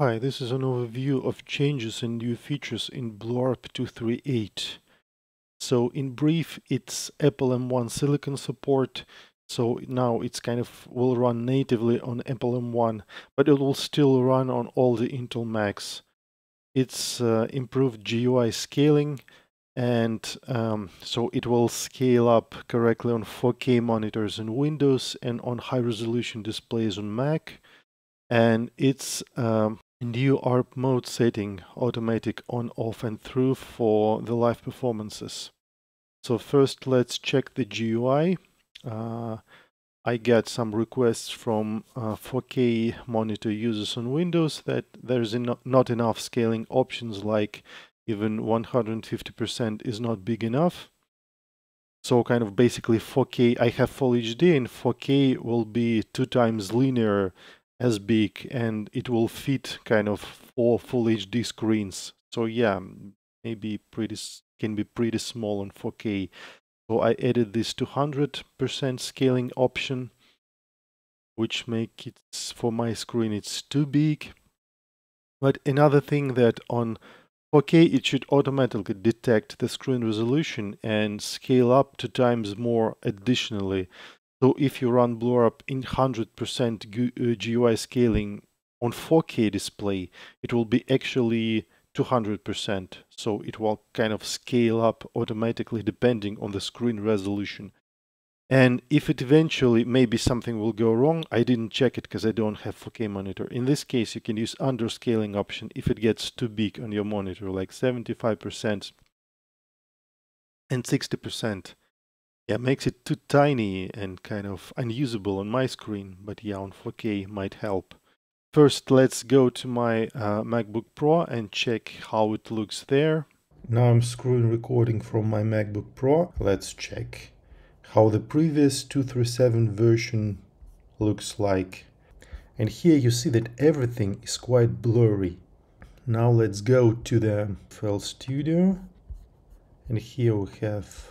Hi, this is an overview of changes and new features in BlueARP 238. So in brief, it's Apple M1 Silicon support. So now it's kind of will run natively on Apple M1, but it will still run on all the Intel Macs. It's uh, improved GUI scaling, and um, so it will scale up correctly on 4K monitors in Windows and on high resolution displays on Mac. And it's um, New ARP mode setting, automatic on, off and through for the live performances. So first let's check the GUI. Uh, I get some requests from uh, 4K monitor users on Windows that there's not enough scaling options like even 150% is not big enough. So kind of basically 4K, I have full HD and 4K will be two times linear as big and it will fit kind of four full HD screens. So yeah, maybe pretty can be pretty small on 4K. So I added this 200% scaling option, which make it for my screen it's too big. But another thing that on 4K it should automatically detect the screen resolution and scale up two times more additionally. So if you run BlueARP in 100% GUI uh, scaling on 4K display, it will be actually 200%. So it will kind of scale up automatically depending on the screen resolution. And if it eventually, maybe something will go wrong, I didn't check it because I don't have 4K monitor. In this case, you can use underscaling option if it gets too big on your monitor, like 75% and 60%. Yeah, makes it too tiny and kind of unusable on my screen, but yeah, on 4K might help. First, let's go to my uh, MacBook Pro and check how it looks there. Now I'm screen recording from my MacBook Pro. Let's check how the previous 237 version looks like. And here you see that everything is quite blurry. Now let's go to the FL Studio. And here we have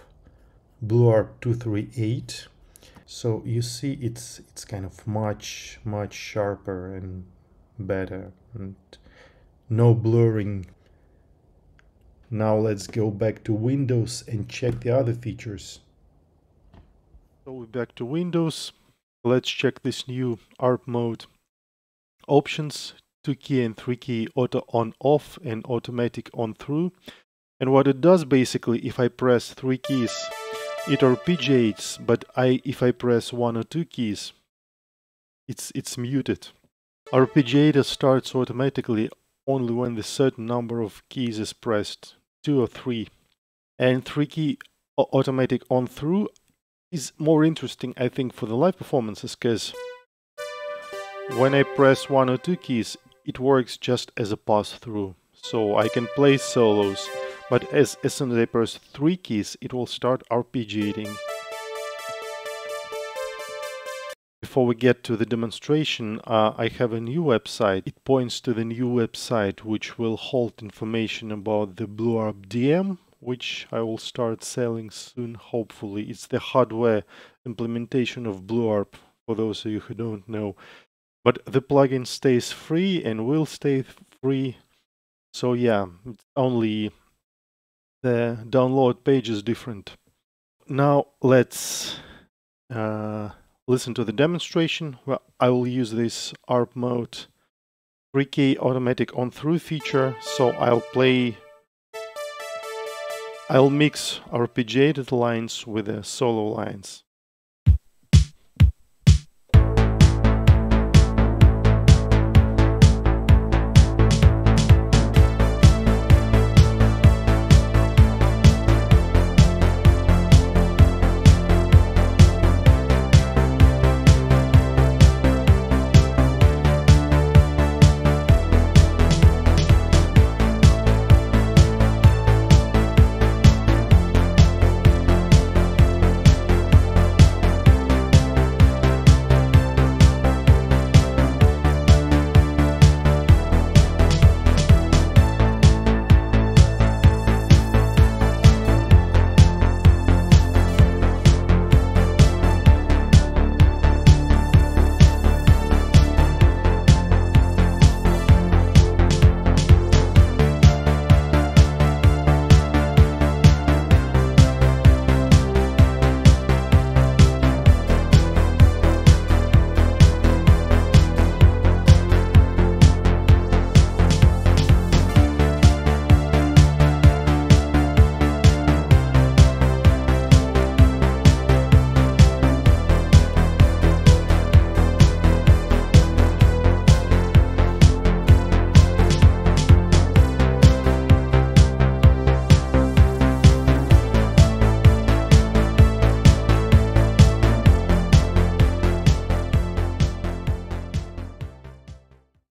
BlueARP 238 so you see it's it's kind of much much sharper and better and no blurring. Now let's go back to Windows and check the other features. So we're back to Windows. Let's check this new ARP mode. Options 2 key and 3 key auto on off and automatic on through. And what it does basically if I press three keys it arpeggiates, but I if I press one or two keys, it's it's muted. Arpeggiator starts automatically only when the certain number of keys is pressed, two or three. And three key automatic on through is more interesting, I think, for the live performances, because when I press one or two keys, it works just as a pass through. So I can play solos but as, soon as I press three keys, it will start arpeggiating. Before we get to the demonstration, uh, I have a new website. It points to the new website, which will hold information about the BlueARP DM, which I will start selling soon, hopefully. It's the hardware implementation of BlueARP, for those of you who don't know. But the plugin stays free and will stay free. So yeah, it's only the download page is different. Now let's uh, listen to the demonstration. Well, I will use this ARP mode 3K automatic on through feature. So I'll play, I'll mix arpeggiated lines with the solo lines.